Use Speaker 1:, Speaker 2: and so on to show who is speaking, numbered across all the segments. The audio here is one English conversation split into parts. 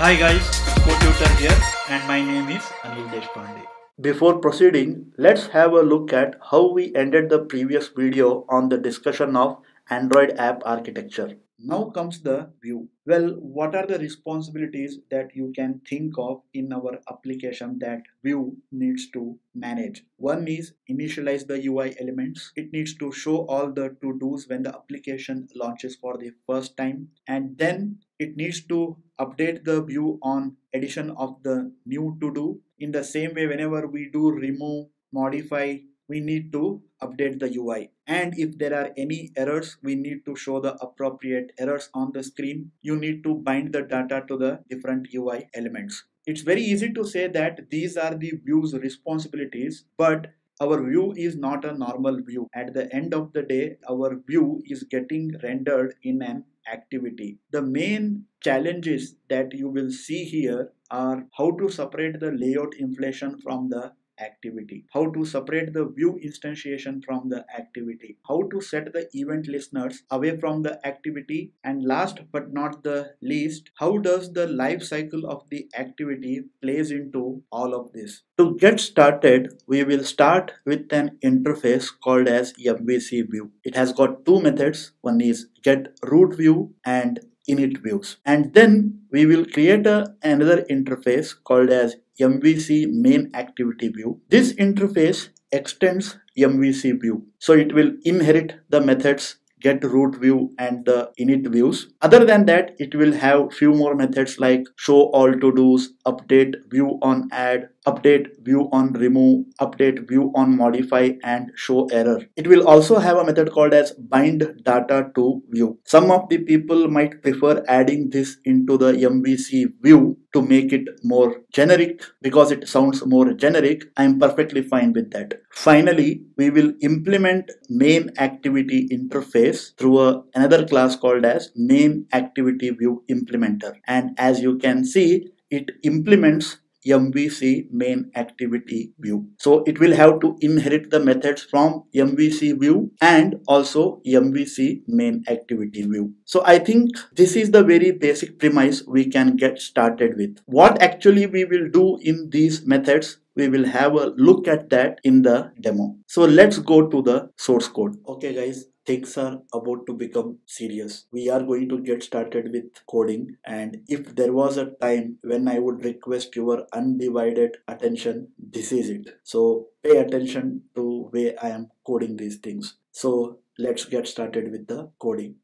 Speaker 1: Hi guys, Codetutor here and my name is Anil Deshpande.
Speaker 2: Before proceeding, let's have a look at how we ended the previous video on the discussion of Android app architecture. Now comes the view. Well, what are the responsibilities that you can think of in our application that view needs to manage? One is initialize the UI elements. It needs to show all the to-dos when the application launches for the first time and then it needs to update the view on addition of the new to-do. In the same way, whenever we do remove, modify, we need to update the UI and if there are any errors we need to show the appropriate errors on the screen. You need to bind the data to the different UI elements. It's very easy to say that these are the view's responsibilities but our view is not a normal view. At the end of the day our view is getting rendered in an activity. The main challenges that you will see here are how to separate the layout inflation from the activity, how to separate the view instantiation from the activity, how to set the event listeners away from the activity, and last but not the least, how does the life cycle of the activity plays into all of this. To get started, we will start with an interface called as MVC view. It has got two methods. One is get root view and init views. And then we will create a, another interface called as MVC main activity view. This interface extends MVC view. So it will inherit the methods get root view and the init views. Other than that, it will have few more methods like show all to dos, update view on add, update view on remove, update view on modify and show error. It will also have a method called as bind data to view. Some of the people might prefer adding this into the MVC view to make it more generic because it sounds more generic. I am perfectly fine with that. Finally, we will implement main activity interface through a, another class called as main activity view implementer. And as you can see, it implements MVC main activity view. So it will have to inherit the methods from MVC view and also MVC main activity view. So I think this is the very basic premise we can get started with. What actually we will do in these methods we will have a look at that in the demo. So let's go to the source code. Okay guys, things are about to become serious. We are going to get started with coding and if there was a time when I would request your undivided attention, this is it. So pay attention to way I am coding these things. So let's get started with the coding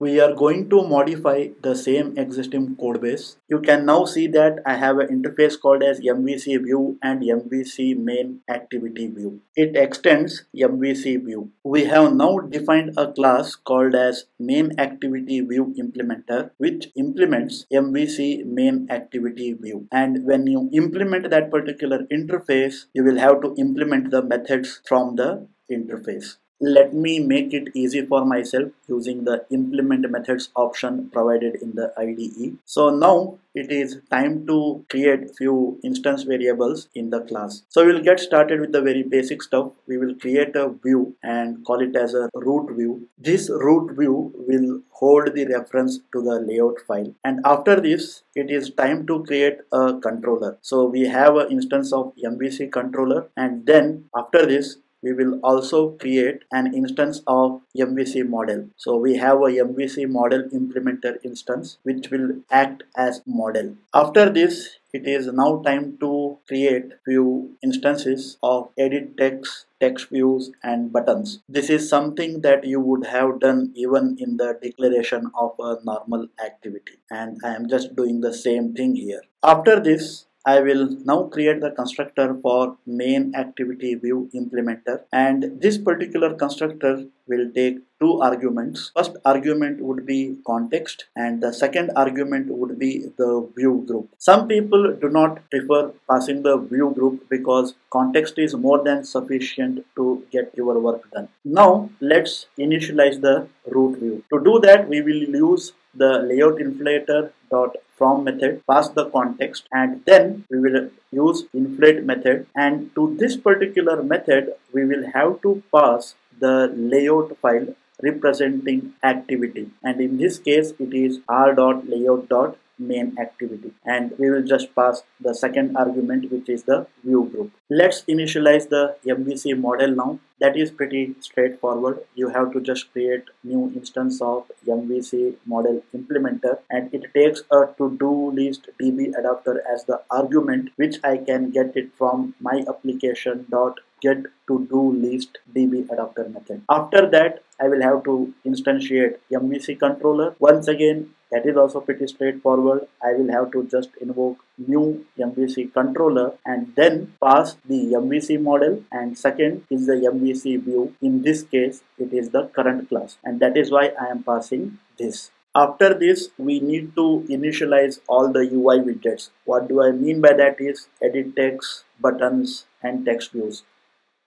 Speaker 2: we are going to modify the same existing code base. You can now see that I have an interface called as MVC view and MVC main activity view. It extends MVC view. We have now defined a class called as main activity view implementer which implements MVC main activity view. And when you implement that particular interface, you will have to implement the methods from the interface let me make it easy for myself using the implement methods option provided in the IDE. So now it is time to create few instance variables in the class. So we'll get started with the very basic stuff. We will create a view and call it as a root view. This root view will hold the reference to the layout file. And after this, it is time to create a controller. So we have an instance of MVC controller and then after this we will also create an instance of MVC model. So we have a MVC model implementer instance which will act as model. After this, it is now time to create few instances of edit text text views and buttons this is something that you would have done even in the declaration of a normal activity and i am just doing the same thing here after this I will now create the constructor for main activity view implementer and this particular constructor will take two arguments. First argument would be context and the second argument would be the view group. Some people do not prefer passing the view group because context is more than sufficient to get your work done. Now let's initialize the root view. To do that we will use the layout inflator dot from method pass the context and then we will use inflate method. And to this particular method we will have to pass the layout file representing activity. And in this case it is r dot layout dot main activity and we will just pass the second argument which is the view group. Let's initialize the MVC model now. That is pretty straightforward. You have to just create new instance of MVC model implementer and it takes a to-do list DB adapter as the argument which I can get it from my application dot get to do list db adapter method. After that, I will have to instantiate MVC controller. Once again, that is also pretty straightforward. I will have to just invoke new MVC controller and then pass the MVC model and second is the MVC view. In this case, it is the current class and that is why I am passing this. After this, we need to initialize all the UI widgets. What do I mean by that is edit text, buttons and text views.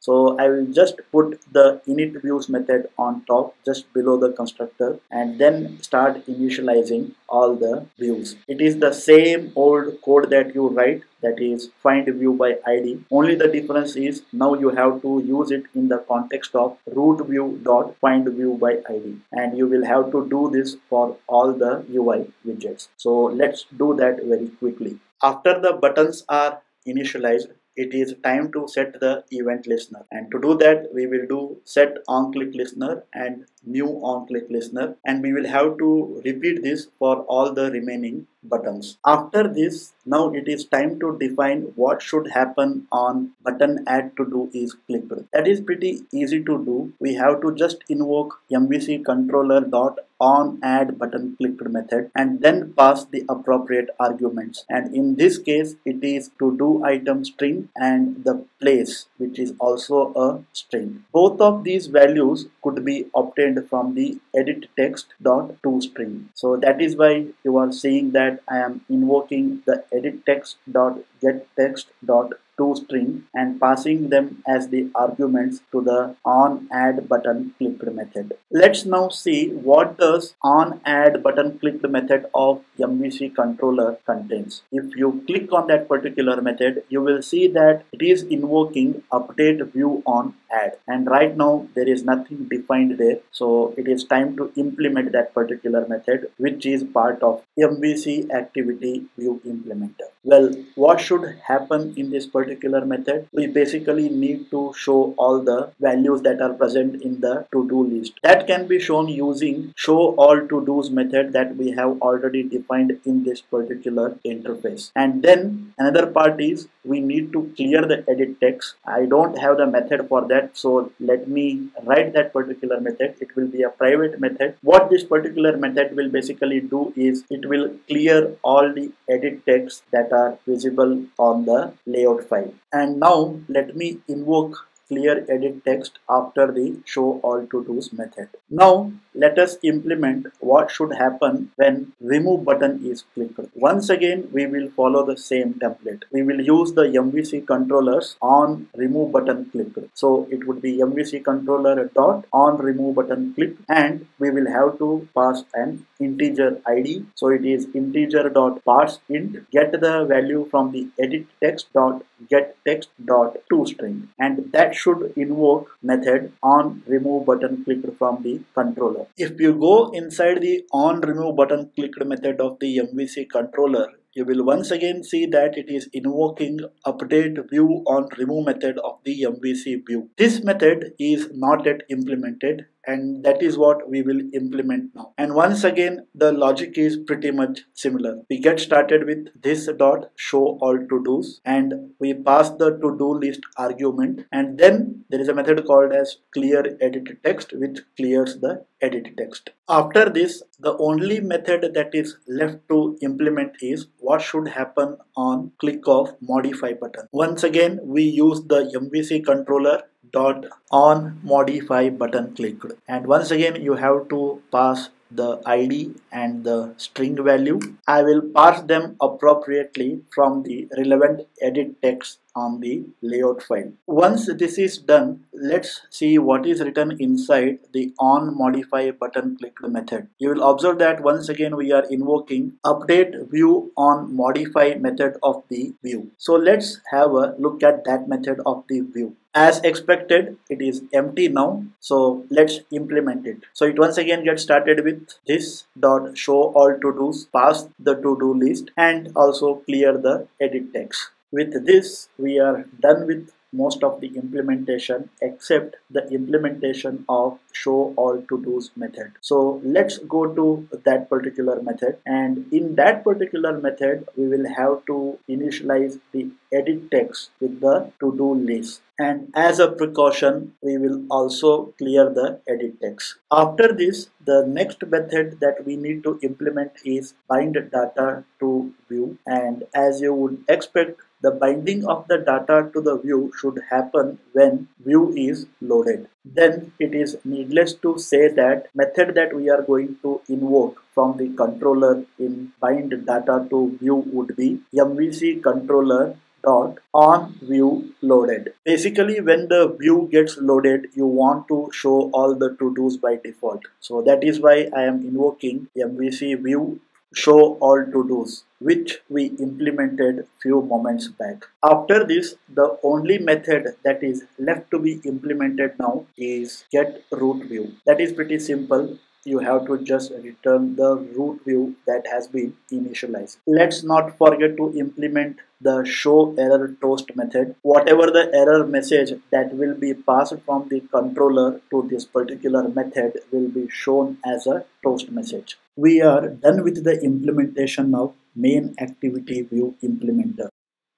Speaker 2: So I will just put the init views method on top just below the constructor and then start initializing all the views. It is the same old code that you write that is find view by id only the difference is now you have to use it in the context of root view dot find view by id and you will have to do this for all the ui widgets. So let's do that very quickly. After the buttons are initialized it is time to set the event listener. And to do that we will do set on click listener and new on click listener and we will have to repeat this for all the remaining buttons. After this now it is time to define what should happen on button add to do is clicked that is pretty easy to do. We have to just invoke mvc controller dot on add button clicked method and then pass the appropriate arguments. And in this case it is to do item string and the place which is also a string. Both of these values could be obtained from the edit text dot to string so that is why you are seeing that i am invoking the edit text dot get text dot to string and passing them as the arguments to the on add button clicked method. Let's now see what does on add button clicked method of MVC controller contains. If you click on that particular method, you will see that it is invoking update view on add and right now there is nothing defined there so it is time to implement that particular method which is part of MVC activity view implementer. Well, what should happen in this particular method? We basically need to show all the values that are present in the to-do list. That can be shown using show all to-dos method that we have already defined in this particular interface. And then another part is we need to clear the edit text. I don't have the method for that. So let me write that particular method. It will be a private method. What this particular method will basically do is it will clear all the edit text that are visible on the layout file. And now let me invoke clear edit text after the show all to dos method. Now let us implement what should happen when remove button is clicked. Once again, we will follow the same template. We will use the MVC controllers on remove button clicked. So it would be MVC controller dot on remove button clicked and we will have to pass an integer id. So it is integer dot parse int get the value from the edit text dot get text dot to string and that should invoke method on remove button clicked from the controller. If you go inside the on remove button clicked method of the MVC controller, you will once again see that it is invoking update view on remove method of the MVC view. This method is not yet implemented and that is what we will implement now. And once again, the logic is pretty much similar. We get started with this dot show all to dos and we pass the to do list argument and then there is a method called as clear edit text which clears the edit text. After this, the only method that is left to implement is what should happen on click of modify button. Once again, we use the MVC controller dot on modify button clicked. And once again you have to pass the id and the string value. I will parse them appropriately from the relevant edit text on the layout file. Once this is done, let's see what is written inside the on modify button clicked method. You will observe that once again we are invoking update view on modify method of the view. So let's have a look at that method of the view as expected it is empty now so let's implement it so it once again gets started with this dot show all to do's pass the to do list and also clear the edit text with this we are done with most of the implementation except the implementation of show all to do's method. So let's go to that particular method and in that particular method we will have to initialize the edit text with the to do list. And as a precaution we will also clear the edit text. After this the next method that we need to implement is bind data to view. And as you would expect the binding of the data to the view should happen when view is loaded. Then it is needless to say that method that we are going to invoke from the controller in bind data to view would be MVC controller dot on view loaded. Basically when the view gets loaded you want to show all the to do's by default. So that is why I am invoking MVC view show all to-dos which we implemented few moments back. After this, the only method that is left to be implemented now is get root view. That is pretty simple. You have to just return the root view that has been initialized. Let's not forget to implement the show error toast method. Whatever the error message that will be passed from the controller to this particular method will be shown as a toast message we are done with the implementation of main activity view implementer.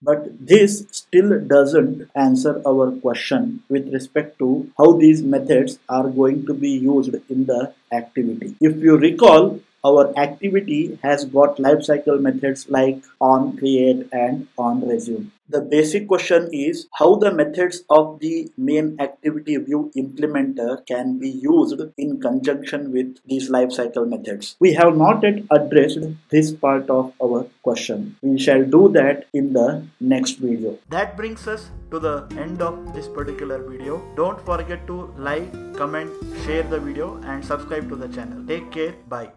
Speaker 2: But this still doesn't answer our question with respect to how these methods are going to be used in the activity. If you recall, our activity has got lifecycle methods like on create and on resume. The basic question is how the methods of the main activity view implementer can be used in conjunction with these lifecycle methods. We have not yet addressed this part of our question. We shall do that in the next video. That brings us to the end of this particular video. Don't forget to like, comment, share the video and subscribe to the channel. Take care. Bye.